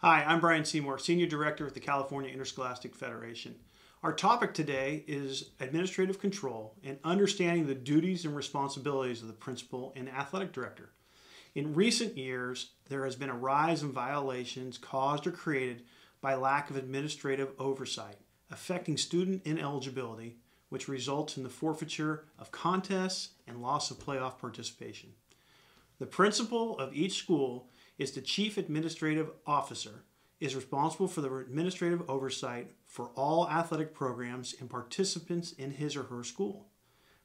Hi, I'm Brian Seymour, Senior Director with the California Interscholastic Federation. Our topic today is administrative control and understanding the duties and responsibilities of the principal and athletic director. In recent years, there has been a rise in violations caused or created by lack of administrative oversight, affecting student ineligibility, which results in the forfeiture of contests and loss of playoff participation. The principal of each school is the chief administrative officer, is responsible for the administrative oversight for all athletic programs and participants in his or her school.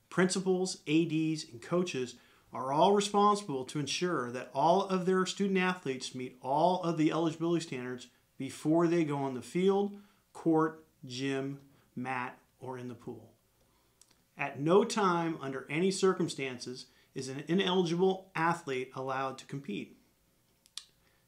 Principals, ADs, and coaches are all responsible to ensure that all of their student athletes meet all of the eligibility standards before they go on the field, court, gym, mat, or in the pool. At no time under any circumstances is an ineligible athlete allowed to compete.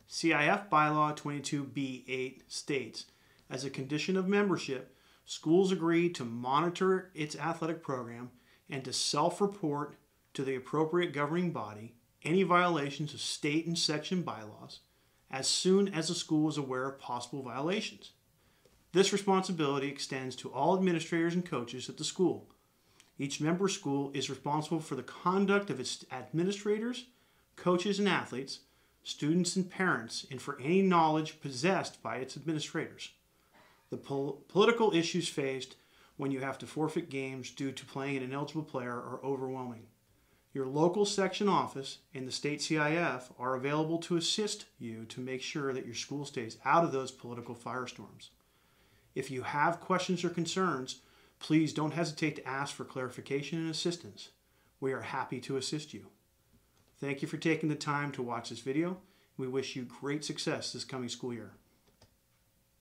CIF Bylaw 22B8 states as a condition of membership, schools agree to monitor its athletic program and to self report to the appropriate governing body any violations of state and section bylaws as soon as the school is aware of possible violations. This responsibility extends to all administrators and coaches at the school. Each member school is responsible for the conduct of its administrators, coaches, and athletes students, and parents, and for any knowledge possessed by its administrators. The pol- political issues faced when you have to forfeit games due to playing an ineligible player are overwhelming. Your local section office and the state CIF are available to assist you to make sure that your school stays out of those political firestorms. If you have questions or concerns, please don't hesitate to ask for clarification and assistance. We are happy to assist you. Thank you for taking the time to watch this video. We wish you great success this coming school year.